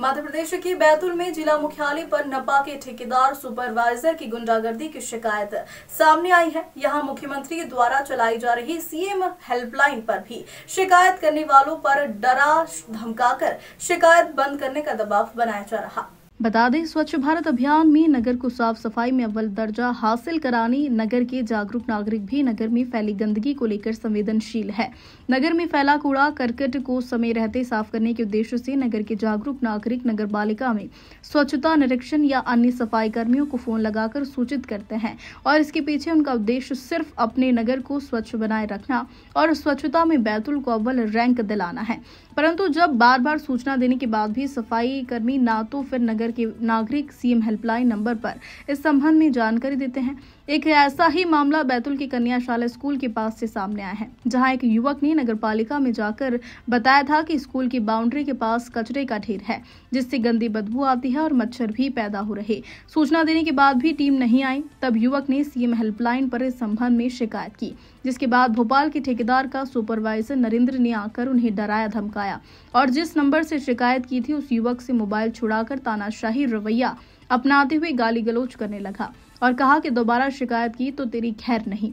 मध्य प्रदेश के बैतूल में जिला मुख्यालय पर नब्बा के ठेकेदार सुपरवाइजर की गुंडागर्दी की शिकायत सामने आई है। यहाँ मुख्यमंत्री द्वारा चलाई जा रही सीएम हेल्पलाइन पर भी शिकायत करने वालों पर डरा, धमकाकर शिकायत बंद करने का दबाव बनाया जा रहा। बता दें, स्वच्छ भारत अभियान में नगर को साफ़ सफ़ाई में अव्वल दर्जा हासिल कराने, नगर के जागरूक नागरिक भी नगर में फैली गंदगी को लेकर संवेदनशील है। नगर में फैला कूड़ा, करकट को समय रहते साफ़ करने के उद्देश्य से नगर के जागरूक नागरिक नगर पालिका में स्वच्छता, निरीक्षण या अन्य सफ़ाई कर्मियों को फ़ोन लगाकर सूचित करते हैं और इसके पीछे उनका उद्देश्य सिर्फ़ अपने नगर को स्वच्छ बनाए रखना और स्वच्छता में बैतुल को अव्वल रैंक दिलाना है। परंतु जब बार बार सूचना देने के बाद भी सफ़ाई कर्मी ना तो फिर नगर के नागरिक सीएम हेल्पलाइन नंबर पर इस संबंध में जानकारी देते हैं। एक ऐसा ही मामला बैतुल के कन्याशाला स्कूल के पास से सामने आया है, जहाँ एक युवक ने नगर पालिका में जाकर बताया था कि स्कूल की बाउंड्री के पास कचरे का ढेर है, जिससे गंदी बदबू आती है और मच्छर भी पैदा हो रहे। सूचना देने के बाद भी टीम नहीं आई, तब युवक ने सीएम हेल्पलाइन पर इस संबंध में शिकायत की, जिसके बाद भोपाल के ठेकेदार का सुपरवाइजर नरेंद्र ने आकर उन्हें डराया, धमकाया और जिस नंबर से शिकायत की थी, उस युवक से मोबाइल छुड़ाकर तानाशाही रवैया अपनाते हुए गाली गलोच करने लगा। और कहा कि दोबारा शिकायत की तो तेरी खैर नहीं।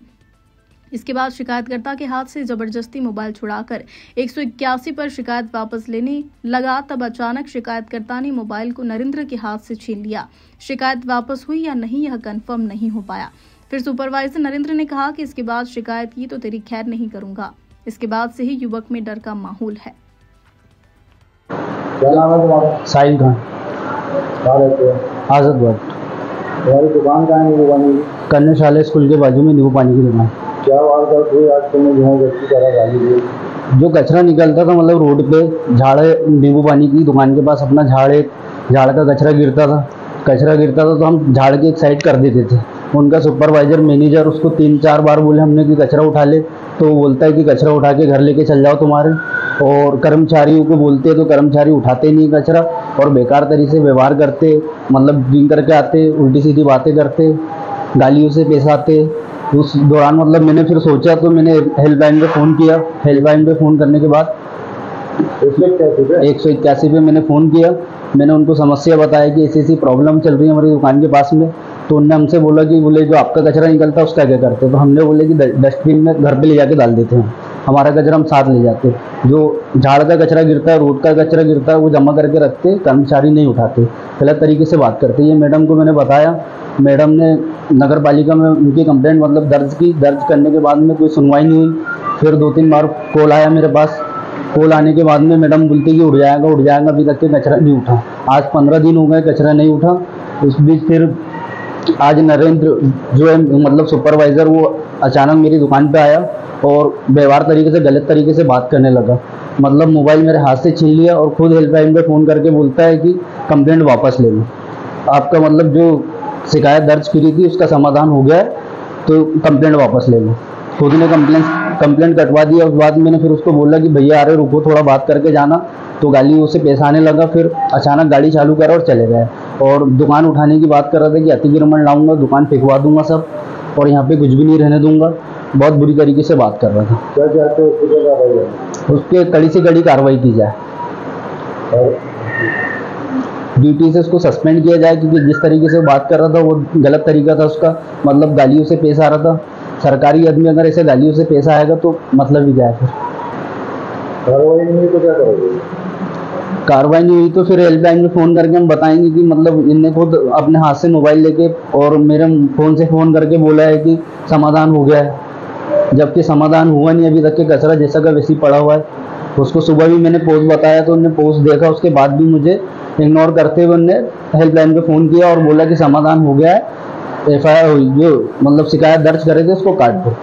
इसके बाद शिकायतकर्ता के हाथ से ज़बरदस्ती मोबाइल छुड़ाकर एक पर शिकायत वापस लेने लगा तब अचानक शिकायतकर्ता ने मोबाइल को नरेंद्र के हाथ से छीन लिया। शिकायत वापस हुई या नहीं यह कंफर्म नहीं हो पाया। फिर सुपरवाइजर नरेंद्र ने कहा कि इसके बाद शिकायत की तो तेरी खैर नहीं करूँगा। इसके बाद से ही युवक में डर का माहौल है। क्या नाम है साहिल खान रहते हो आजद भट्ट तुम्हारी दुकान कहाँ है नींबू पानी? की कन्याशाला स्कूल के बाजू में नींबू पानी की दुकान। क्या वारदात हुई आज जो व्यक्ति करा गाली दी। जो कचरा निकलता था मतलब रोड पे झाड़ नींबू पानी की दुकान के पास अपना झाड़ एक झाड़ का कचरा गिरता था। कचरा गिरता था तो हम झाड़ के एक साइड कर देते थे। उनका सुपरवाइजर मैनेजर उसको तीन चार बार बोले हमने कि कचरा उठा ले। तो वो बोलता है कि कचरा उठा के घर लेके चल जाओ तुम्हारे। और कर्मचारियों को बोलते हैं तो कर्मचारी उठाते नहीं कचरा। और बेकार तरीके से व्यवहार करते मतलब ड्रिंक करके आते, उल्टी सीधी बातें करते, गालियों से पेश आते। उस दौरान मतलब मैंने फिर सोचा तो मैंने हेल्पलाइन पे फ़ोन किया। हेल्पलाइन पे फ़ोन करने के बाद एक सौ इक्यासी पे मैंने फ़ोन किया। मैंने उनको समस्या बताया कि ऐसी ऐसी प्रॉब्लम चल रही है हमारी दुकान के पास में। तो उनने हमसे बोला कि बोले, जो आपका कचरा निकलता है, उसका क्या करते तो हमने बोले कि डस्टबिन में घर पे ले जाके डाल देते हैं। हमारा कचरा हम साथ ले जाते जो झाड़ का कचरा गिरता है, रोड का कचरा गिरता है, वो जमा करके रखते, कर्मचारी नहीं उठाते। गलत तरीके से बात करते ये मैडम को मैंने बताया। मैडम ने नगर पालिका में उनकी कंप्लेंट मतलब दर्ज की। दर्ज करने के बाद में कोई सुनवाई नहीं हुई। फिर दो तीन बार कॉल आया मेरे पास। कॉल आने के बाद में मैडम बोलती कि उठ जाएगा उठ जाएगा, अभी तक के कचरा नहीं उठा। आज पंद्रह दिन हो गए, कचरा नहीं उठा। उस बीच फिर आज नरेंद्र जो है मतलब सुपरवाइज़र वो अचानक मेरी दुकान पे आया और व्यवहार तरीके से, गलत तरीके से बात करने लगा। मतलब मोबाइल मेरे हाथ से छीन लिया और खुद हेल्पलाइन पे फ़ोन करके बोलता है कि कंप्लेंट वापस ले लो। आपका मतलब जो शिकायत दर्ज करी थी, उसका समाधान हो गया है तो कंप्लेंट वापस ले लो। खुद ने कंप्लेंट कंप्लेंट कटवा दिया उस बाद मैंने फिर उसको बोला कि भैया, अरे रुको, थोड़ा बात करके जाना। तो गाली उसे पैसा आने लगा, फिर अचानक गाड़ी चालू करा और चले गए। और दुकान उठाने की बात कर रहा था कि अतिक्रमण लाऊँगा दुकान फेंकवा दूँगा सब और यहाँ पे कुछ भी नहीं रहने दूँगा। बहुत बुरी तरीके से बात कर रहा था। क्या चाहते हो उसको कड़ी से कड़ी कार्रवाई की जाए। ड्यूटी से उसको सस्पेंड किया जाए क्योंकि जिस तरीके से बात कर रहा था वो गलत तरीका था उसका। मतलब गालियों से पेश आ रहा था। सरकारी आदमी अगर ऐसे गालियों से पेश आएगा तो मतलब ही क्या है फिर। कार्रवाई नहीं तो क्या करोगे? कार्रवाई नहीं हुई तो फिर हेल्पलाइन में फ़ोन करके हम बताएँगे कि मतलब इनने खुद अपने हाथ से मोबाइल लेके और मेरे फ़ोन से फ़ोन करके बोला है कि समाधान हो गया है। जबकि समाधान हुआ नहीं अभी तक के कचरा जैसा का वैसे पड़ा हुआ है। उसको सुबह भी मैंने पोस्ट बताया तो उनने पोस्ट देखा, उसके बाद भी मुझे इग्नोर करते हुए उनने हेल्पलाइन पे फ़ोन किया और बोला कि समाधान हो गया है। एफ़ आई आर हुई, जो मतलब शिकायत दर्ज करे थे, उसको काट दो।